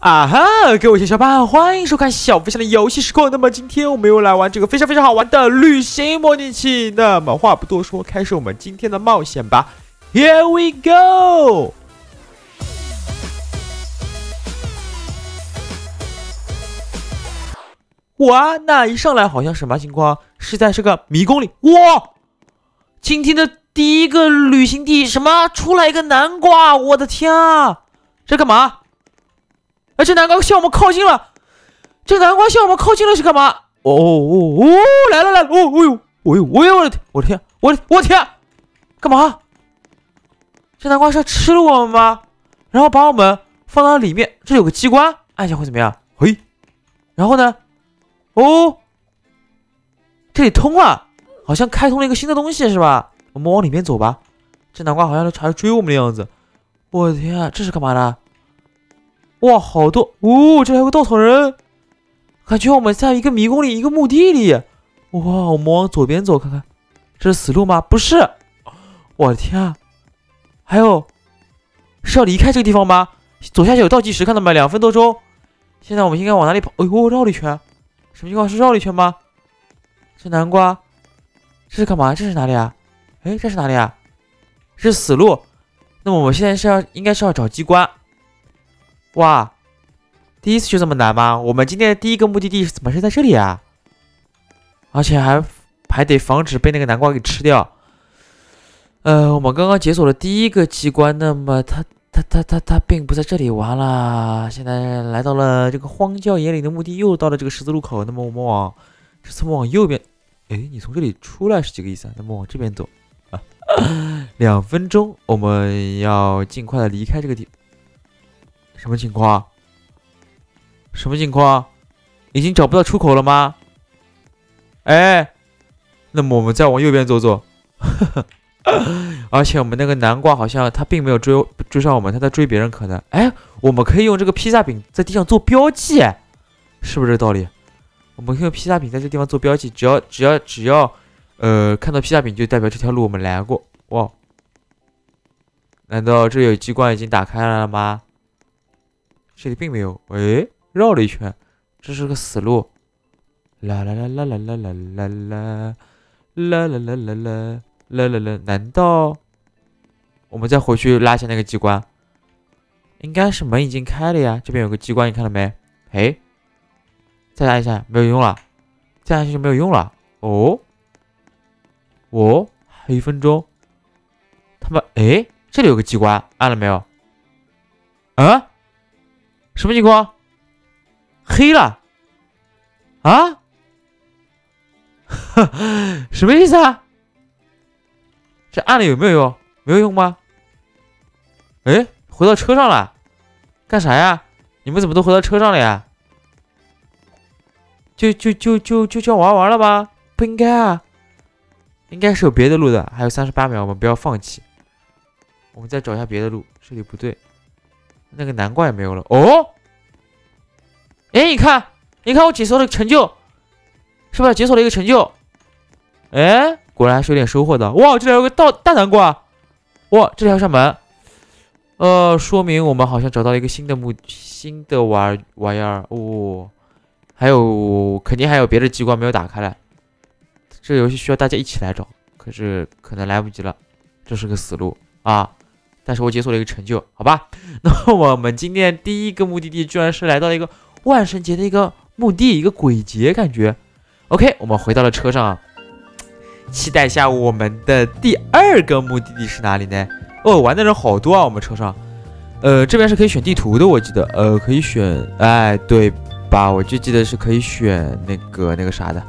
啊哈！各位小伙伴，欢迎收看小飞象的游戏时空。那么今天我们又来玩这个非常非常好玩的旅行模拟器。那么话不多说，开始我们今天的冒险吧。Here we go！哇，那一上来好像什么情况？是在这个迷宫里。哇，今天的第一个旅行地，什么出来一个南瓜？我的天啊！这干嘛？哎，这南瓜向我们靠近了！这南瓜向我们靠近了是干嘛？哦哦哦哦！来了来了！哦哦呦！哦呦！哦呦！我的天！我的天！我我天！干嘛？这南瓜是要吃了我们吗？然后把我们放到里面，这有个机关，按下会怎么样？嘿！然后呢？哦，这里通了，好像开通了一个新的东西是吧？我们往里面走吧。这南瓜好像在追我们的样子。我的天啊！这是干嘛的？哇，好多哦！这还有个稻草人，感觉我们在一个迷宫里，一个墓地里。哇，我们往左边走看看，这是死路吗？不是，我的天啊！还有是要离开这个地方吗？左下角有倒计时，看到没？两分多钟。现在我们应该往哪里跑？哎呦，绕了一圈，什么情况？是绕了一圈吗？这南瓜，这是干嘛？这是哪里啊？哎，这是哪里啊？是死路。那么我们现在是要，应该是要找机关。哇，第一次就这么难吗？我们今天的第一个目的地怎么是在这里啊？而且还还得防止被那个南瓜给吃掉。呃，我们刚刚解锁了第一个机关，那么它它它它它并不在这里。完了，现在来到了这个荒郊野岭的墓地，又到了这个十字路口。那么我们往这次往右边，哎，你从这里出来是几个意思啊？那么往这边走，两分钟，我们要尽快的离开这个地。什么情况？什么情况？已经找不到出口了吗？哎，那么我们再往右边走走。而且我们那个南瓜好像他并没有追追上我们，他在追别人可能。哎，我们可以用这个披萨饼在地上做标记，是不是这道理？我们可以用披萨饼在这地方做标记，只要只要只要呃看到披萨饼就代表这条路我们来过。哇，难道这有机关已经打开了吗？这里并没有，哎，绕了一圈，这是个死路。啦啦啦啦啦啦啦啦啦，啦啦啦啦啦啦啦啦，难道我们再回去拉一下那个机关？应该是门已经开了呀，这边有个机关，你看到没？哎，再按一下，没有用了，再按下去就没有用了。哦，哦，还有一分钟。他们，哎，这里有个机关，按了没有？啊？什么情况？黑了啊？什么意思啊？这按了有没有用？没有用吗？哎，回到车上了，干啥呀？你们怎么都回到车上了呀？就就就就就叫玩完了吗？不应该啊，应该是有别的路的。还有三十八秒，我们不要放弃。我们再找一下别的路，这里不对。那个南瓜也没有了哦。哎，你看，你看我解锁了个成就，是不是解锁了一个成就？哎，果然还是有点收获的。哇，这里有个大大南瓜。哇，这里还有扇门。呃，说明我们好像找到了一个新的目新的玩玩意儿。哦，还有肯定还有别的机关没有打开来。这个游戏需要大家一起来找，可是可能来不及了。这是个死路啊。但是我解锁了一个成就，好吧？那我们今天第一个目的地居然是来到了一个万圣节的一个墓地，一个鬼节感觉。OK，我们回到了车上，期待一下我们的第二个目的地是哪里呢？哦，玩的人好多啊，我们车上。呃，这边是可以选地图的，我记得。呃，可以选，哎，对吧？我就记得是可以选那个那个啥的。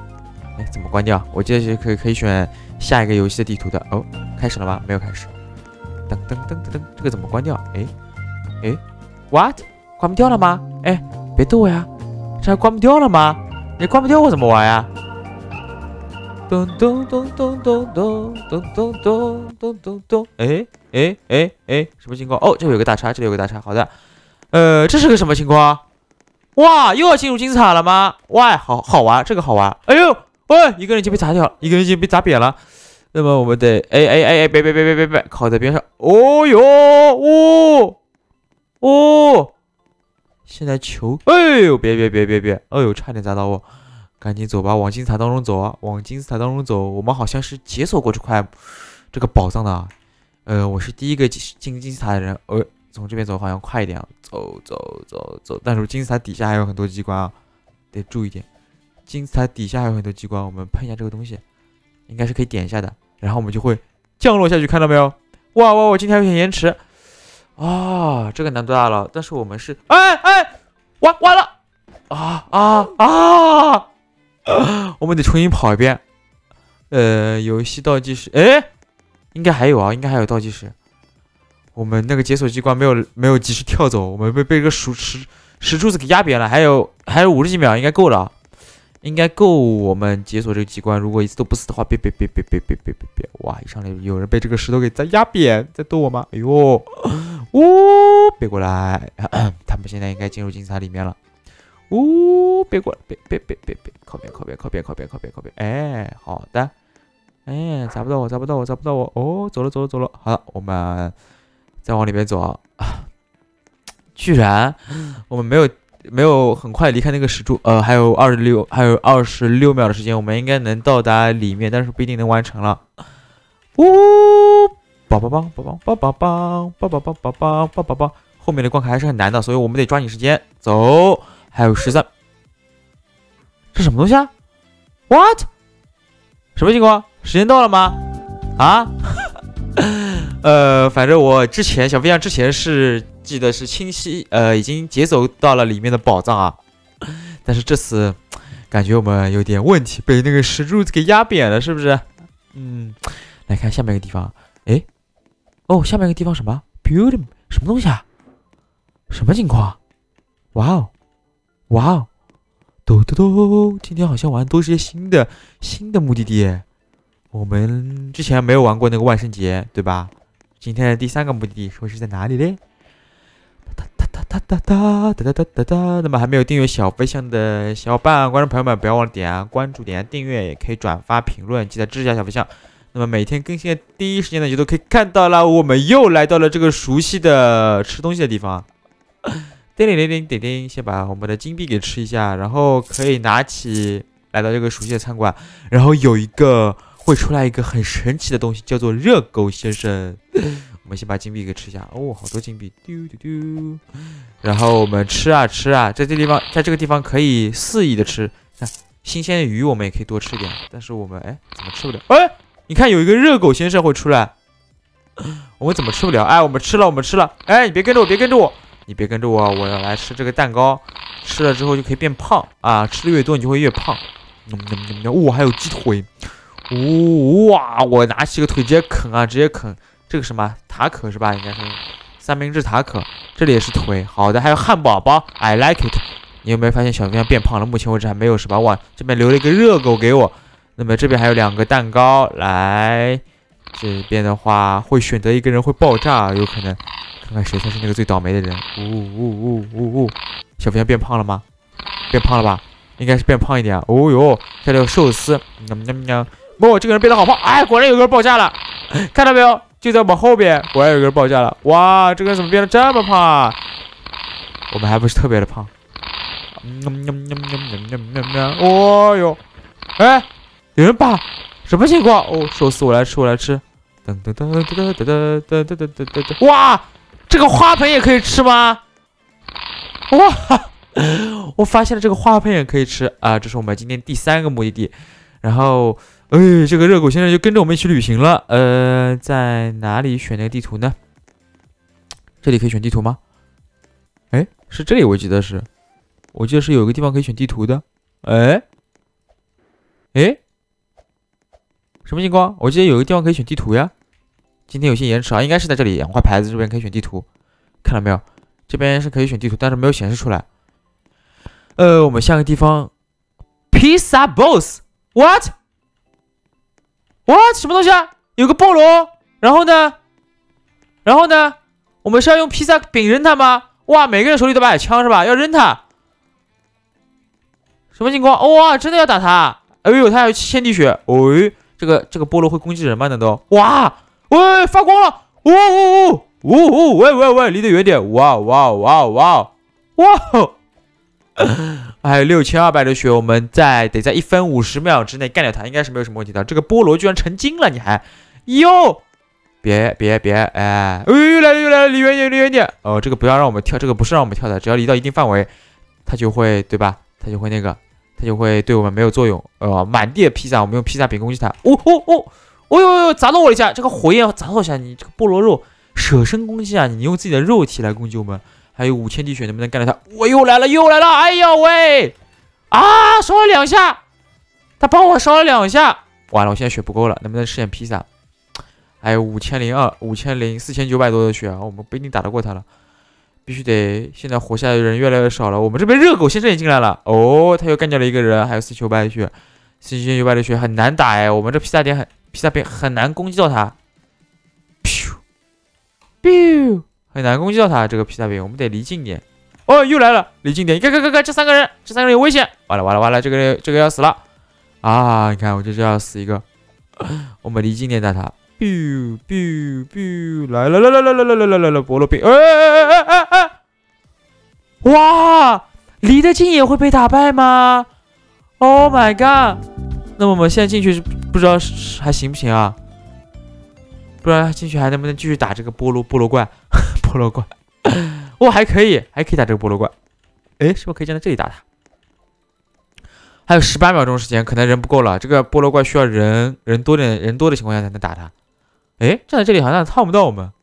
哎，怎么关掉？我记得是可以可以选下一个游戏的地图的。哦，开始了吗？没有开始。噔噔噔噔噔，这个怎么关掉？哎哎，what？关不掉了吗？哎，别逗我呀，这还关不掉了吗？你关不掉我怎么玩呀？咚咚咚咚咚咚咚咚咚咚咚咚，哎哎哎哎，什么情况？哦，这里有个大叉，这里有个大叉。好的，呃，这是个什么情况？哇，又要进入金字塔了吗？哇，好好玩，这个好玩。哎呦，喂，一个人已经被砸掉了，一个人已经被砸扁了。那么我们得哎哎哎哎别别别别别别靠在边上。哦哟哦哦，现在球，哎呦，别别别别别，哎呦，差点砸到我，赶紧走吧，往金字塔当中走啊，往金字塔当中走。我们好像是解锁过这块这个宝藏的啊，呃，我是第一个进进金字塔的人，呃，从这边走好像快一点，走走走走，但是金字塔底下还有很多机关啊，得注意点。金字塔底下还有很多机关，我们碰一下这个东西，应该是可以点一下的，然后我们就会降落下去，看到没有？哇哇，我今天有点延迟。啊，这个难度大了，但是我们是，哎哎，完完了，啊啊啊！我们得重新跑一遍。呃，游戏倒计时，哎，应该还有啊，应该还有倒计时。我们那个解锁机关没有没有及时跳走，我们被被这个石石石柱子给压扁了，还有还有五十几秒，应该够了。应该够我们解锁这个机关。如果一次都不死的话，别别别别别别别别别！哇，一上来有人被这个石头给砸压扁，在逗我吗？哎呦，呜，别过来！他们现在应该进入金字塔里面了。呜，别过来！别别别别别！靠边靠边靠边靠边靠边靠边！哎，好的。哎，砸不到我砸不到我砸不到我！哦，走了走了走了。好了，我们再往里面走啊！居然我们没有。没有很快离开那个石柱，呃，还有二十六，还有二十六秒的时间，我们应该能到达里面，但是不一定能完成了。呜，梆梆梆梆梆梆梆梆梆梆梆梆梆梆梆梆，后面的关卡还是很难的，所以我们得抓紧时间走。还有十三，这什么东西啊？What？什么情况？时间到了吗？啊？呃，反正我之前小飞象之前是。记得是清晰，呃，已经解锁到了里面的宝藏啊，但是这次感觉我们有点问题，被那个石柱子给压扁了，是不是？嗯，来看下面一个地方，哎，哦，下面一个地方什么？Build 什么东西啊？什么情况？哇哦，哇哦，嘟嘟嘟，今天好像玩都是些新的新的目的地，我们之前没有玩过那个万圣节，对吧？今天的第三个目的地会是在哪里嘞？哒哒哒哒哒哒哒哒哒哒！那么还没有订阅小飞象的小伙伴、观众朋友们，不要忘了点啊关注、点订阅，也可以转发、评论，记得支持一下小飞象。那么每天更新的第一时间呢，就都可以看到了。我们又来到了这个熟悉的吃东西的地方。叮铃铃铃叮叮，先把我们的金币给吃一下，然后可以拿起来到这个熟悉的餐馆，然后有一个会出来一个很神奇的东西，叫做热狗先生。我们先把金币给吃一下哦，好多金币，丢丢丢。然后我们吃啊吃啊，在这地方，在这个地方可以肆意的吃。看新鲜的鱼，我们也可以多吃点。但是我们哎，怎么吃不了？哎，你看有一个热狗先生会出来，我们怎么吃不了？哎，我们吃了，我们吃了。哎，你别跟着我，别跟着我，你别跟着我，我要来吃这个蛋糕。吃了之后就可以变胖啊，吃的越多你就会越胖。哇，还有鸡腿，呜哇，我拿起个腿直接啃啊，直接啃。这个什么塔可是吧？应该是三明治塔可，这里也是腿。好的，还有汉堡包，I like it。你有没有发现小飞变胖了？目前为止还没有是吧？哇，这边留了一个热狗给我。那么这边还有两个蛋糕，来这边的话会选择一个人会爆炸，有可能看看谁才是那个最倒霉的人。呜呜呜呜呜！小飞象变胖了吗？变胖了吧？应该是变胖一点。哦哟，这里有寿司，不，这个人变得好胖。哎，果然有个人爆炸了，看到没有？就在我们后边，果然有个人爆炸了！哇，这个人怎么变得这么胖啊？我们还不是特别的胖。哦哟，哎，有人把什么情况？哦，寿司我来吃，我来吃。噔噔噔噔噔噔噔噔噔噔噔噔！哇，这个花盆也可以吃吗？哇，我发现了这个花盆也可以吃啊！这是我们今天第三个目的地，然后。哎，这个热狗先生就跟着我们一起旅行了。呃，在哪里选那个地图呢？这里可以选地图吗？哎，是这里，我记得是，我记得是有个地方可以选地图的。哎，哎，什么情况？我记得有个地方可以选地图呀。今天有些延迟啊，应该是在这里，氧化牌子这边可以选地图，看到没有？这边是可以选地图，但是没有显示出来。呃，我们下个地方，Pizza Boss，What？哇，什么东西啊？有个菠萝，然后呢？然后呢？我们是要用披萨饼扔它吗？哇，每个人手里都把枪是吧？要扔它？什么情况？哇，真的要打他？哎呦，他还有七千滴血。喂，这个这个菠萝会攻击人吗？难道？哇，喂，发光了！呜呜呜呜呜！喂喂喂，离得远点！哇哇哇哇！哇！还有六千二百的血，我们在得在一分五十秒之内干掉他，应该是没有什么问题的。这个菠萝居然成精了，你还哟？别别别！哎，又来了又来了，离远点离远点！哦，这个不要让我们跳，这个不是让我们跳的，只要离到一定范围，它就会对吧？它就会那个，它就会对我们没有作用。呃，满地的披萨，我们用披萨饼攻击它。哦哦哦！哦呦呦，砸到我一下，这个火焰砸到一下，你这个菠萝肉舍身攻击啊！你用自己的肉体来攻击我们。还有五千滴血，能不能干掉他？我又来了，又来了！哎呦喂！啊，烧了两下，他帮我烧了两下，完了，我现在血不够了，能不能试点披萨？还有五千零二、五千零四千九百多的血啊，我们不一定打得过他了，必须得现在活下来的人越来越少了。我们这边热狗先生也进来了，哦，他又干掉了一个人，还有四千九百的血，四千九百的血很难打哎，我们这披萨点很披萨饼很难攻击到他。biu。很难攻击到他，这个皮大饼，我们得离近点。哦，又来了，离近点！看，看，看，看，这三个人，这三个人有危险！完了，完了，完了，这个，这个要死了！啊，你看，我就要死一个。我们离近点打他。biu biu biu，来了，来来来来来来来来来，菠萝饼！哎哎哎哎哎哎哎！哇，离得近也会被打败吗？Oh my god！那么我们现在进去是不知道还行不行啊？不然进去还能不能继续打这个菠萝菠萝怪？菠萝怪，哦，还可以，还可以打这个菠萝怪。哎，是不是可以站在这里打他？还有十八秒钟时间，可能人不够了。这个菠萝怪需要人人多点，人多的情况下才能打他。哎，站在这里好像烫不到我们。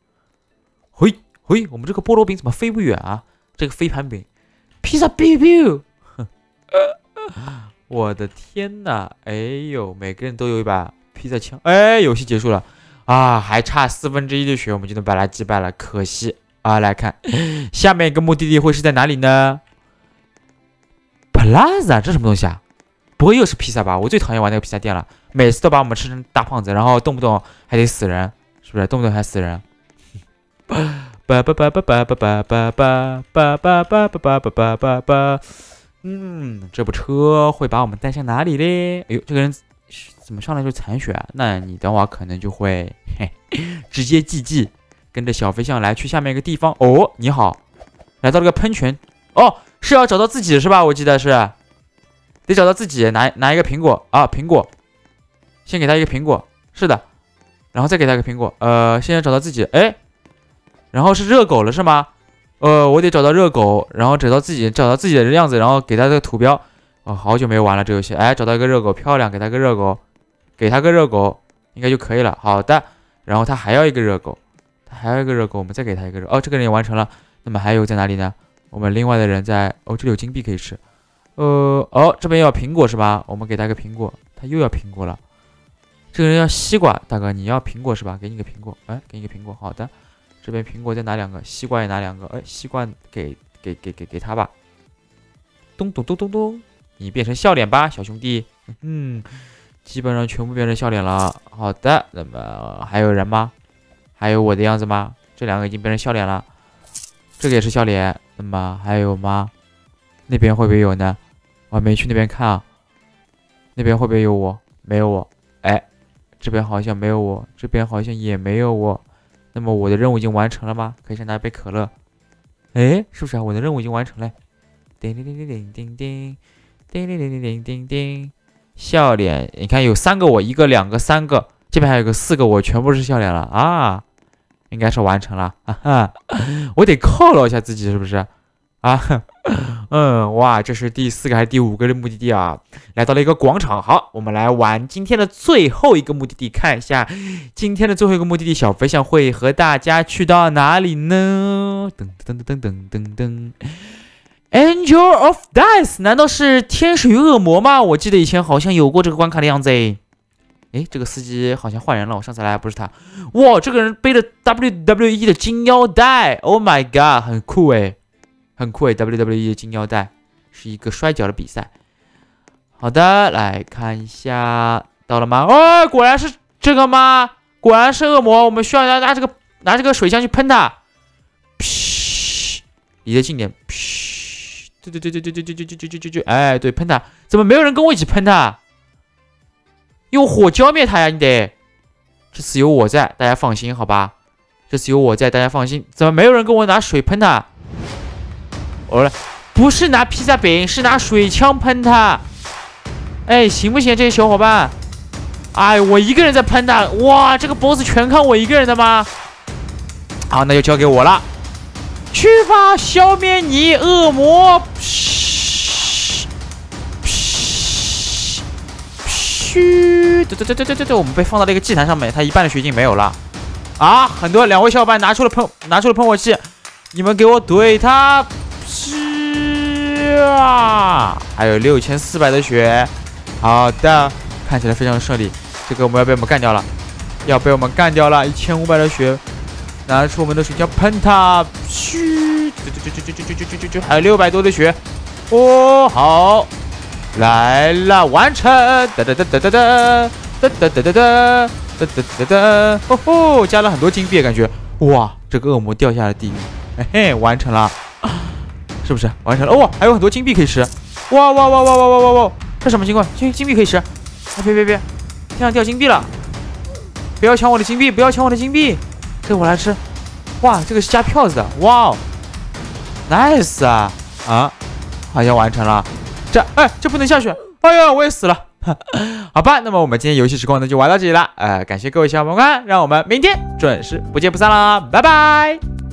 嘿，嘿，我们这个菠萝饼怎么飞不远啊？这个飞盘饼，披萨 biu biu 哼。我的天哪！哎呦，每个人都有一把披萨枪。哎，游戏结束了。啊，还差四分之一的血，我们就能把他击败了。可惜啊，来看下面一个目的地会是在哪里呢？Plaza，这什么东西啊？不会又是披萨吧？我最讨厌玩那个披萨店了，每次都把我们吃成大胖子，然后动不动还得死人，是不是？动不动还死人。叭叭叭叭叭叭叭叭叭叭叭叭叭叭叭叭。嗯，这部车会把我们带向哪里嘞？哎呦，这个人。怎么上来就残血？那你等会可能就会嘿，直接 GG，跟着小飞象来去下面一个地方哦。你好，来到了个喷泉哦，是要找到自己是吧？我记得是得找到自己，拿拿一个苹果啊，苹果，先给他一个苹果，是的，然后再给他一个苹果，呃，现在找到自己，哎，然后是热狗了是吗？呃，我得找到热狗，然后找到自己，找到自己的样子，然后给他这个图标。哦，好久没玩了这游戏，哎，找到一个热狗，漂亮，给他个热狗。给他个热狗，应该就可以了。好的，然后他还要一个热狗，他还要一个热狗，我们再给他一个热。哦，这个人也完成了。那么还有在哪里呢？我们另外的人在哦，这里有金币可以吃。呃，哦，这边要苹果是吧？我们给他个苹果，他又要苹果了。这个人要西瓜，大哥你要苹果是吧？给你个苹果，哎，给你个苹果。好的，这边苹果再拿两个，西瓜也拿两个。哎，西瓜给给给给给他吧。咚咚咚咚咚，你变成笑脸吧，小兄弟。嗯。基本上全部变成笑脸了。好的，那么还有人吗？还有我的样子吗？这两个已经变成笑脸了。这个也是笑脸。那么还有吗？那边会不会有呢？我还没去那边看啊。那边会不会有我？没有我。哎，这边好像没有我，这边好像也没有我。那么我的任务已经完成了吗？可以先拿一杯可乐。哎，是不是啊？我的任务已经完成了。叮叮叮叮叮叮叮，叮叮叮叮叮叮叮。笑脸，你看有三个我，一个、两个、三个，这边还有个四个我，全部是笑脸了啊！应该是完成了，哈哈，我得犒劳一下自己，是不是？啊，嗯，哇，这是第四个还是第五个的目的地啊？来到了一个广场，好，我们来玩今天的最后一个目的地，看一下今天的最后一个目的地，小飞象会和大家去到哪里呢？噔噔噔噔噔噔噔。Angel of Death，难道是天使与恶魔吗？我记得以前好像有过这个关卡的样子诶。诶，这个司机好像换人了，我上次来不是他。哇，这个人背着 WWE 的金腰带，Oh my god，很酷诶，很酷诶，WWE 的金腰带是一个摔跤的比赛。好的，来看一下，到了吗？哦，果然是这个吗？果然是恶魔，我们需要拿拿这个拿这个水枪去喷他。嘘，离得近点。嘘。对对对对对对对对对对对对！哎，对，喷他！怎么没有人跟我一起喷他？用火浇灭他呀！你得，这次有我在，大家放心，好吧？这次有我在，大家放心。怎么没有人跟我拿水喷他？我不是拿披萨饼，是拿水枪喷他。哎，行不行，这些小伙伴？哎，我一个人在喷他，哇，这个 boss 全靠我一个人的吗？好，那就交给我了。去吧，消灭你恶魔！嘘嘘嘘！对对对对对对对，我们被放到了一个祭坛上面，他一半的血已经没有了。啊，很多两位小伙伴拿出了喷拿出了喷火器，你们给我怼他！嘘啊，还有六千四百的血。好的，看起来非常顺利。这个我们要被我们干掉了，要被我们干掉了！一千五百的血，拿出我们的水枪喷他！嘘，啾啾啾啾啾啾啾啾啾啾，还有六百多的血，哦，好，来了，完成！哒哒哒哒哒哒哒哒哒哒哒哒哒哒哒，哦吼，加了很多金币，感觉哇，这个恶魔掉下了地狱，嘿嘿，完成了，是不是？完成了，哇，还有很多金币可以吃，哇哇哇哇哇哇哇哇，这什么情况？金金币可以吃？啊，别别别！天上掉金币了！不要抢我的金币！不要抢我的金币！这我来吃。哇，这个是加票子的。哇哦，nice 啊！啊，好像完成了。这，哎，这不能下去！哎呀，我也死了。好吧，那么我们今天游戏时光呢就玩到这里了。呃，感谢各位小伙伴观看，让我们明天准时不见不散啦！拜拜。